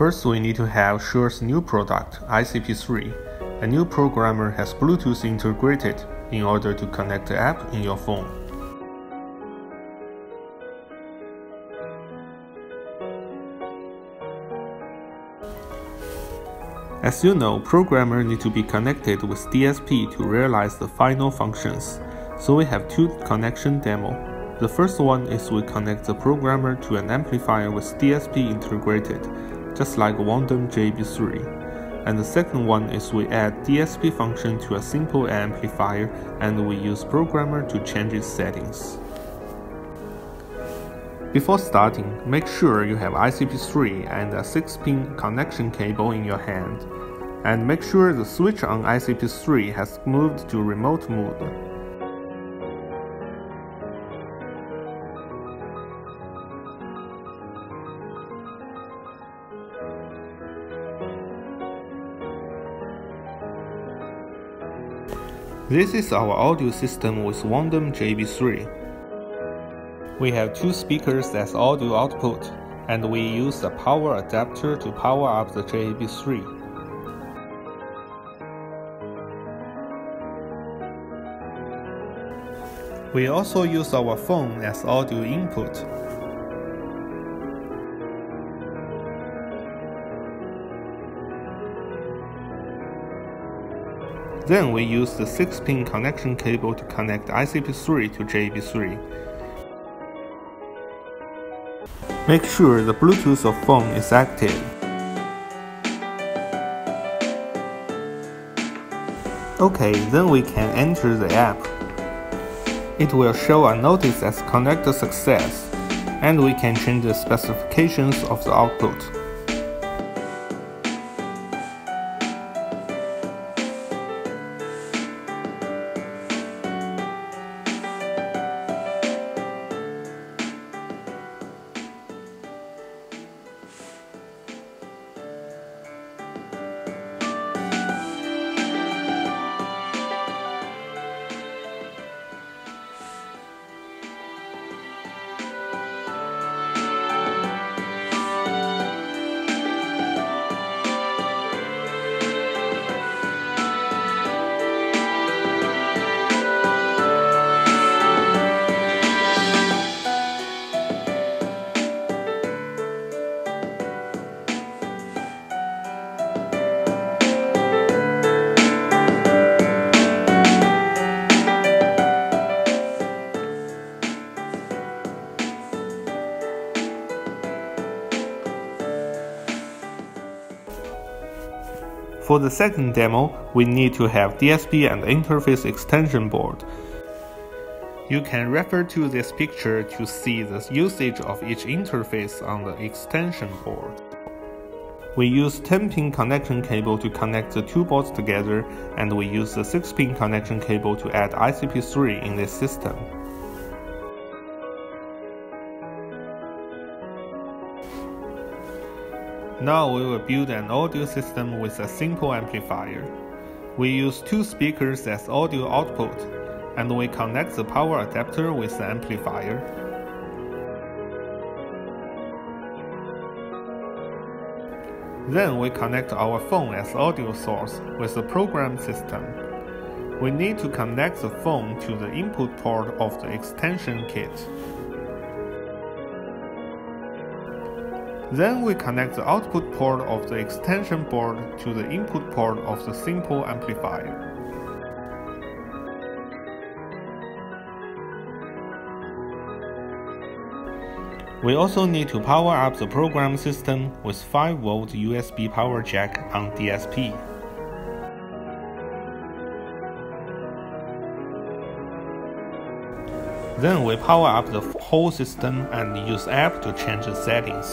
First, we need to have Sure's new product, ICP3. A new programmer has Bluetooth integrated in order to connect the app in your phone. As you know, programmer need to be connected with DSP to realize the final functions. So we have two connection demo. The first one is we connect the programmer to an amplifier with DSP integrated, just like Wondom JB3. And the second one is we add DSP function to a simple amplifier and we use programmer to change its settings. Before starting, make sure you have ICP3 and a 6-pin connection cable in your hand, and make sure the switch on ICP3 has moved to remote mode. This is our audio system with Wondom JB3. We have two speakers as audio output, and we use a power adapter to power up the JB3. We also use our phone as audio input. Then we use the 6-pin connection cable to connect ICP3 to JB3. Make sure the Bluetooth of phone is active. OK, then we can enter the app. It will show a notice as connect success, and we can change the specifications of the output. For the second demo, we need to have DSP and interface extension board. You can refer to this picture to see the usage of each interface on the extension board. We use 10-pin connection cable to connect the two boards together, and we use the 6-pin connection cable to add ICP3 in this system. Now we will build an audio system with a simple amplifier. We use two speakers as audio output, and we connect the power adapter with the amplifier. Then we connect our phone as audio source with the program system. We need to connect the phone to the input port of the extension kit. Then we connect the output port of the extension board to the input port of the simple amplifier. We also need to power up the program system with 5V USB power jack on DSP. Then we power up the whole system and use app to change the settings.